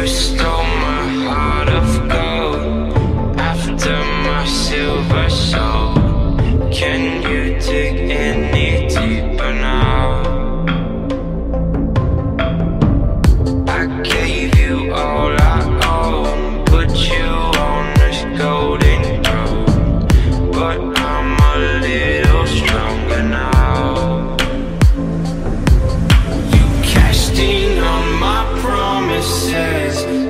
you stole my heart of gold. After my silver soul. Can you dig any deeper now? I gave you all I own. Put you on this golden throne. But I'm a little stronger now. You cashed in on my promises.